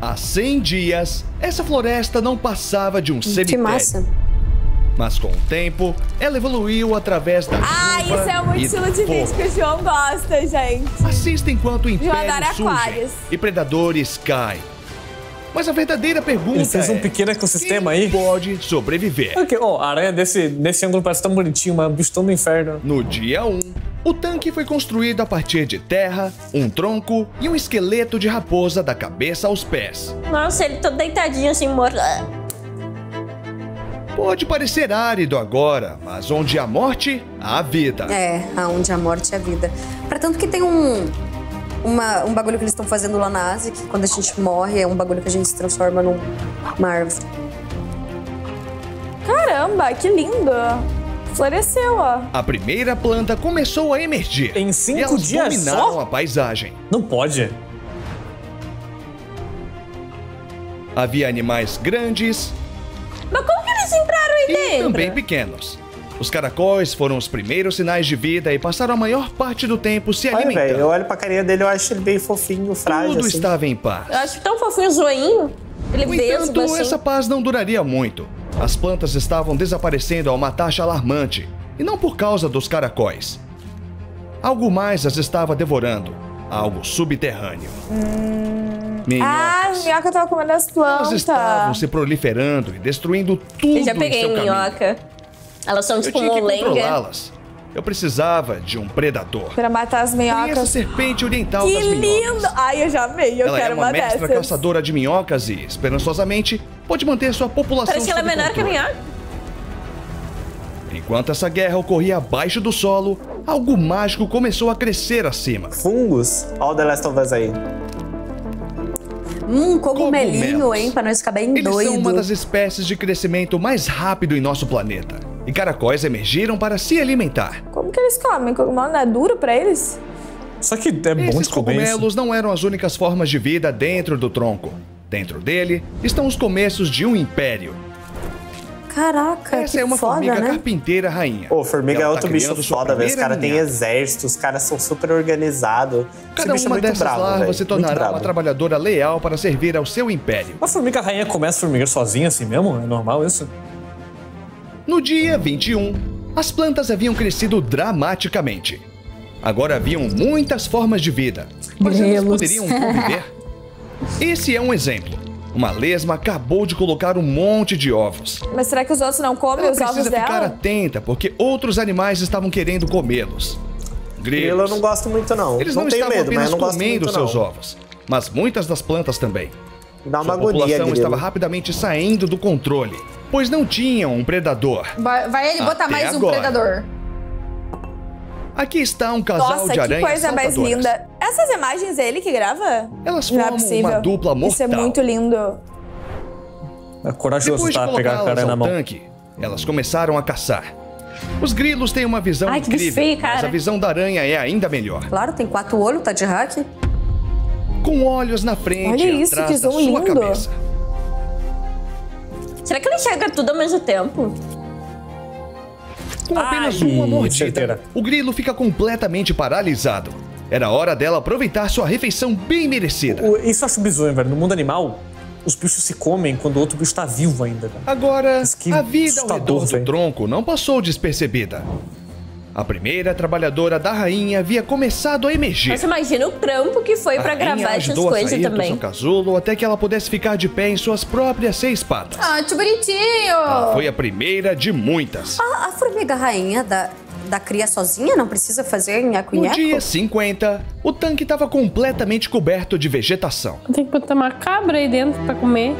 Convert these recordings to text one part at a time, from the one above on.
Há 100 dias, essa floresta não passava de um Que cemitério. massa. Mas com o tempo, ela evoluiu através da Ah, isso é muito e estilo do de fogo. vídeo que o João gosta, gente. Assista enquanto o império surge e predadores caem. Mas a verdadeira pergunta Ele fez um é, pequeno ecossistema quem aí. pode sobreviver? Ok, ó, a aranha desse, desse ângulo parece tão bonitinho, mas bicho tão do inferno. No dia 1, o tanque foi construído a partir de terra, um tronco e um esqueleto de raposa da cabeça aos pés. Nossa, ele todo deitadinho assim, morto. Pode parecer árido agora, mas onde há morte, há vida. É, aonde a morte é a vida. Pra tanto que tem um, uma- um bagulho que eles estão fazendo lá na Ásia, que quando a gente morre é um bagulho que a gente se transforma num- numa árvore. Caramba, que lindo. Floresceu, ó. A primeira planta começou a emergir. Em cinco e elas dias dominaram só? a paisagem. Não pode. Havia animais grandes Mas como que eles entraram aí e dentro? também pequenos. Os caracóis foram os primeiros sinais de vida e passaram a maior parte do tempo se Olha, velho, eu alimentando. olho pra carinha dele, eu acho ele bem fofinho, frágil, Tudo assim. estava em paz. Eu acho tão fofinho o zoinho. Ele No entanto, assim. essa paz não duraria muito. As plantas estavam desaparecendo a uma taxa alarmante, e não por causa dos caracóis. Algo mais as estava devorando, algo subterrâneo. Ah, a Minhocas. minhoca tava comendo as Elas plantas. estavam se proliferando e destruindo tudo Eu já em peguei seu caminho. minhoca. Elas são Eu tipo tinha que controlá-las. Eu precisava de um predador. Pra matar as minhocas. serpente oriental Que das minhocas. lindo! Ai, eu já amei, eu Ela é quero uma uma mestra dessas. caçadora de minhocas e, esperançosamente, pode manter sua população Parece que ela é menor que a minhoca. Enquanto essa guerra ocorria abaixo do solo, algo mágico começou a crescer acima. Fungos? Olha o The Last of Us aí. Hum, cogumelinho, Cogumelos. hein? Pra não ficar bem Eles doido. são uma das espécies de crescimento mais rápido em nosso planeta. E caracóis emergiram para se alimentar. Como que eles comem? Cogumelo não é duro pra eles? Só que é bom Esses de comer isso. cogumelos não eram as únicas formas de vida dentro do tronco. Dentro dele estão os começos de um império. Caraca, Essa que é uma foda, formiga né? carpinteira rainha. Ô, formiga é ela outro tá bicho foda, velho. Os caras têm exército, os caras são super organizados. Cada é uma muito dessas bravo, larvas se tornará uma trabalhadora leal para servir ao seu império. A formiga rainha começa formigueiro sozinha assim mesmo? É normal isso? No dia 21, as plantas haviam crescido dramaticamente. Agora haviam muitas formas de vida, mas elas poderiam conviver. Esse é um exemplo. Uma lesma acabou de colocar um monte de ovos. Mas será que os outros não comem Ela os ovos precisa ficar dela? atenta, porque outros animais estavam querendo comê-los. Grilo eu não gosto muito, não. Eles não, não, tenho estavam medo, mas apenas eu não comendo muito, seus não. ovos, mas muitas das plantas também. Dá uma Sua agonia, população grilo. estava rapidamente saindo do controle, pois não tinham um predador. Vai, vai ele botar Até mais um agora. predador. Aqui está um casal Nossa, de que aranhas coisa mais linda. Essas imagens é ele que grava? Elas é formam possível. uma dupla mortal. Isso é muito lindo. É corajoso, Depois de tá? Pegar a cara na mão. tanque, elas começaram a caçar. Os grilos têm uma visão Ai, incrível, feio, mas cara. a visão da aranha é ainda melhor. Claro, tem quatro olhos, tá de hack. Com olhos na frente Olha e isso, atrás que da sua lindo. cabeça. Será que ele enxerga tudo ao mesmo tempo? Com apenas Ai, uma mordida, o grilo fica completamente paralisado. Era hora dela aproveitar sua refeição bem merecida. O- Isso eu acho bizonho, velho. No mundo animal, os bichos se comem quando o outro bicho tá vivo ainda. velho. Agora, a vida ao redor do velho. tronco não passou despercebida. A primeira trabalhadora da rainha havia começado a emergir. Nossa, imagina o trampo que foi A pra rainha gravar essas coisas sair do também. seu casulo até que ela pudesse ficar de pé em suas próprias seis patas. Ah, que bonitinho! Ela foi a primeira de muitas. A, a formiga rainha da, da cria sozinha não precisa fazer No nhaco-nhaco? dia 50, o tanque estava completamente coberto de vegetação. Tem que botar uma cabra aí dentro pra comer.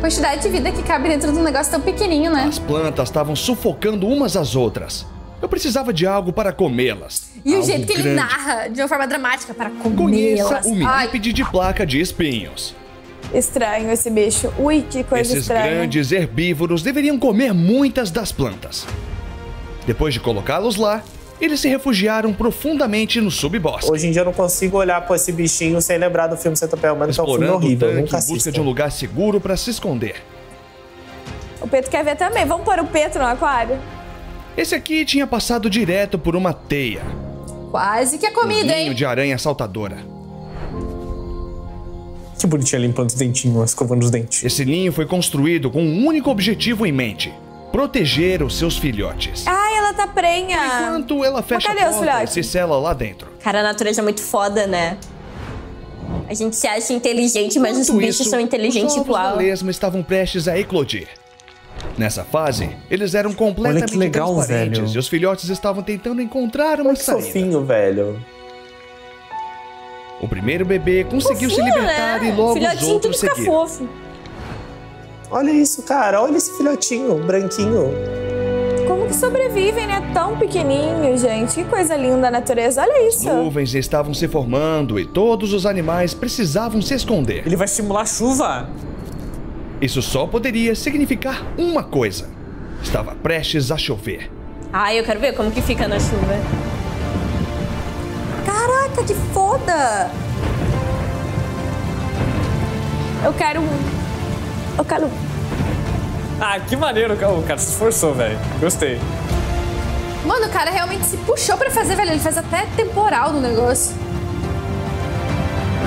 Quantidade de vida que cabe dentro de um negócio tão pequenininho, né? As plantas estavam sufocando umas às outras. Eu precisava de algo para comê-las. E o jeito que ele grande. narra de uma forma dramática para Conheça comê-las. o Ai, milípede de placa de espinhos. Estranho esse bicho. Ui, que coisa Esses estranha. grandes herbívoros deveriam comer muitas das plantas. Depois de colocá-los lá, eles se refugiaram profundamente no subbosque. Hoje em dia eu não consigo olhar pra esse bichinho sem lembrar do filme Centopeia Humana, que é um filme horrível. eu tanque Nunca em busca de um lugar seguro para se esconder. O Pedro quer ver também. Vamos pôr o Pedro no aquário? Esse aqui tinha passado direto por uma teia. Quase que é Um comida, ninho hein? de aranha saltadora. Que bonitinha limpando os dentinhos, escovando os dentes. Esse ninho foi construído com um único objetivo em mente: proteger os seus filhotes. Ai, ela tá prenha. Enquanto ela fecha a cadê os porta e filhotes? se sela lá dentro. Cara, a natureza é muito foda, né? A gente se acha inteligente, mas os bichos isso, são inteligentes os igual. lesma estavam prestes a eclodir. Nessa fase, eles eram completamente legal, transparentes velho. e os filhotes estavam tentando encontrar uma Que saída. fofinho, velho. O primeiro bebê conseguiu se libertar né? e logo os Filhotinho tudo outros fica seguiram. fofo. Olha isso, cara. Olha esse filhotinho, branquinho. Como que sobrevivem, né? Tão pequenininho, gente. Que coisa linda a natureza. Olha isso. Nuvens estavam se formando e todos os animais precisavam se esconder. Ele vai simular chuva. Isso só poderia significar uma coisa: estava prestes a chover. Ai, eu quero ver como que fica na chuva. Caraca, que foda! Eu quero um. Eu quero. Ah, que maneiro. O cara se esforçou, velho. Gostei. Mano, o cara realmente se puxou pra fazer, velho. Ele faz até temporal no negócio.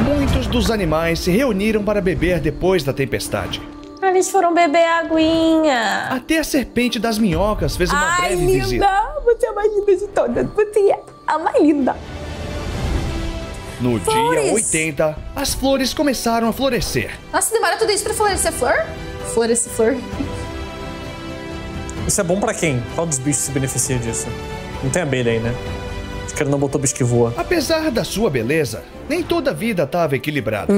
Muitos dos animais se reuniram para beber depois da tempestade. Ah, Eles foram beber aguinha. Até a serpente das minhocas fez uma Ai, breve linda. visita. Você é a mais linda de todas. Você é a mais linda. No Flores. dia 80, as flores começaram a florescer. Nossa, demora tudo isso pra florescer flor? Florescer flor. Isso é bom pra quem? Qual dos bichos se beneficia disso? Não tem abelha aí, né? Acho que ele não botou bicho que voa. Apesar da sua beleza, nem toda a vida estava equilibrada.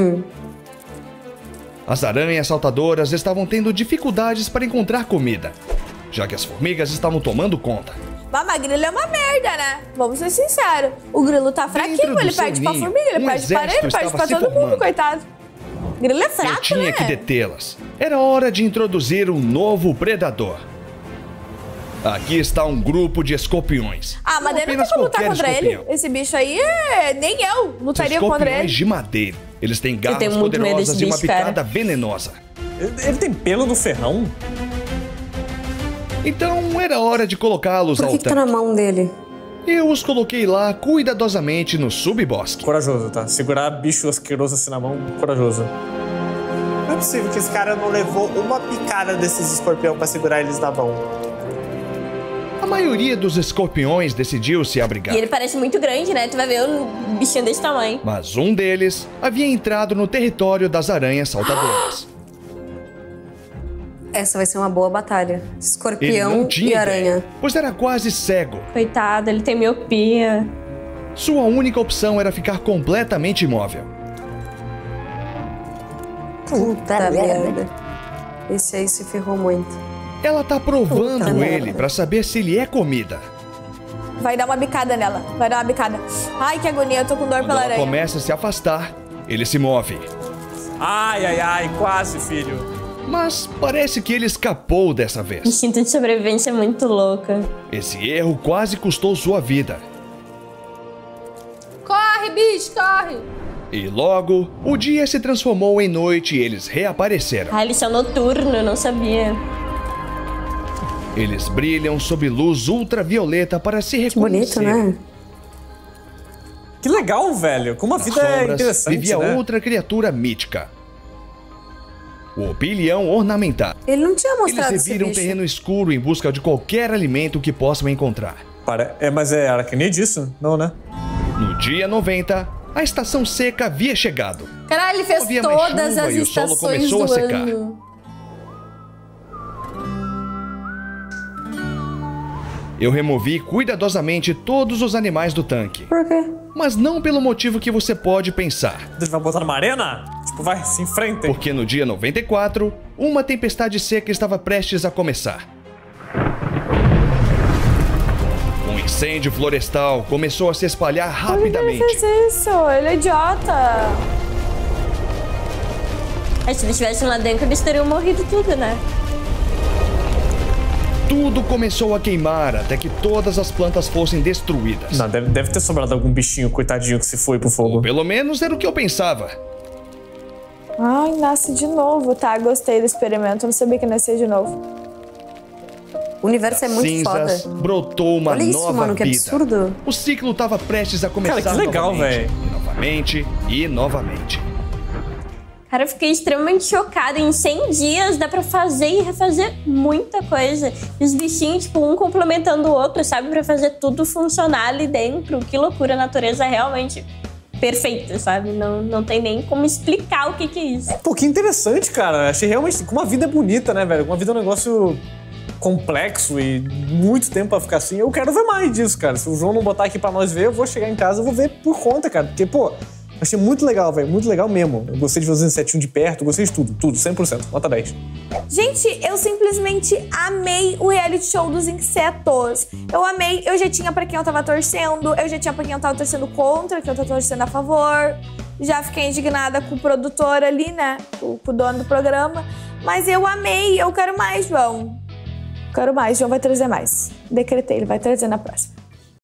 As aranhas saltadoras estavam tendo dificuldades para encontrar comida, já que as formigas estavam tomando conta. Mas grilo é uma merda, né? Vamos ser sinceros. O grilo tá fraquinho, do ele perde pra formiga, ele um perde pra areia, ele perde pra todo mundo, formando. coitado. Grilo é Eu fraco, tinha né? que detê-las. Era hora de introduzir um novo predador. Aqui está um grupo de escorpiões. Ah, mas Não não tem como lutar contra ele. escorpião. Esse bicho aí, é... nem eu lutaria contra Escorpiões ele. de madeira. Eles têm garras poderosas e uma bicho, cara. picada venenosa. Ele, ele tem pelo no ferrão? Então era hora de colocá-los Por ao que, que tá tanque. na mão dele? Eu os coloquei lá cuidadosamente no subbosque. Corajoso, tá? Segurar bicho asqueroso assim na mão, corajoso. Não é possível que esse cara não levou uma picada desses escorpião pra segurar eles na mão. A maioria dos escorpiões decidiu se abrigar. E ele parece muito grande, né? Tu vai ver um bichinho desse tamanho. Mas um deles havia entrado no território das aranhas saltadoras. Essa vai ser uma boa batalha. Ele Escorpião não tinha e ideia, aranha. pois era quase cego. Coitado, ele tem miopia. Sua única opção era ficar completamente imóvel. Puta merda. Esse aí se ferrou muito. Ela tá provando Puta ele pra saber se ele é comida. Vai dar uma bicada nela. Vai dar uma bicada. Ai, que agonia, eu tô com dor Quando pela ela aranha. começa a se afastar, ele se move. Ai, ai, ai, quase, filho. Mas parece que ele escapou dessa vez. Instinto de sobrevivência é muito louca. Esse erro quase custou sua vida. Corre, bicho, corre! E logo, o dia se transformou em noite e eles reapareceram. Ah, eles são noturnos, eu não sabia. Eles brilham sob luz ultravioleta para se Que bonito, reconhecer. né? Que legal, velho. Como a vida é interessante, vivia né? outra criatura mítica. O opilião ornamentado. Ele não tinha Eles mostrado esse reviram um terreno escuro em busca de qualquer alimento que possam encontrar. Para... É, mas é aracnídeo isso? Não, né? No dia 90, a estação seca havia chegado. Caralho, ele fez todas chuva as estações começou do a secar. ano. Eu removi cuidadosamente todos os animais do tanque. Por quê? Mas não pelo motivo que você pode pensar. Ele vai botar numa arena? Tipo, vai, se enfrentem. Porque no dia 94, uma tempestade seca estava prestes a começar. Um incêndio florestal começou a se espalhar Por que ele rapidamente. fez isso? Ele é idiota. Aí se eles estivessem lá dentro, eles teriam morrido tudo, né? Tudo começou a queimar até que todas as plantas fossem destruídas. Não, deve, deve ter sobrado algum bichinho, coitadinho, que se foi pro Ou fogo. pelo menos era o que eu pensava. Ai, nasce de novo, tá? Gostei do experimento. Não sabia que nascia de novo. O universo é muito cinzas foda. brotou uma Olha isso, nova mano, que vida. absurdo. O ciclo estava prestes a começar Cara, que legal, novamente. velho. E novamente e novamente. Cara, eu fiquei extremamente chocada. Em 100 dias dá pra fazer e refazer muita coisa. Os bichinhos, tipo, um complementando o outro, sabe? Pra fazer tudo funcionar ali dentro. Que loucura, a natureza realmente perfeita, sabe? Não, não tem nem como explicar o que, que é isso. Pô, que interessante, cara. Achei realmente. Como a vida é bonita, né, velho? Como a vida é um negócio complexo e muito tempo pra ficar assim. Eu quero ver mais disso, cara. Se o João não botar aqui pra nós ver, eu vou chegar em casa e vou ver por conta, cara. Porque, pô, achei muito legal, velho. Muito legal mesmo. Eu gostei de ver os insetinhos de perto, gostei de tudo. Tudo, 100%. Nota 10. Gente, eu simplesmente amei o reality show dos insetos. Eu amei, eu já tinha pra quem eu tava torcendo, eu já tinha pra quem eu tava torcendo contra, que eu tava torcendo a favor. Já fiquei indignada com o produtor ali, né? Com o dono do programa. Mas eu amei, eu quero mais, João. Quero mais, João vai trazer mais. Decretei, ele vai trazer na próxima.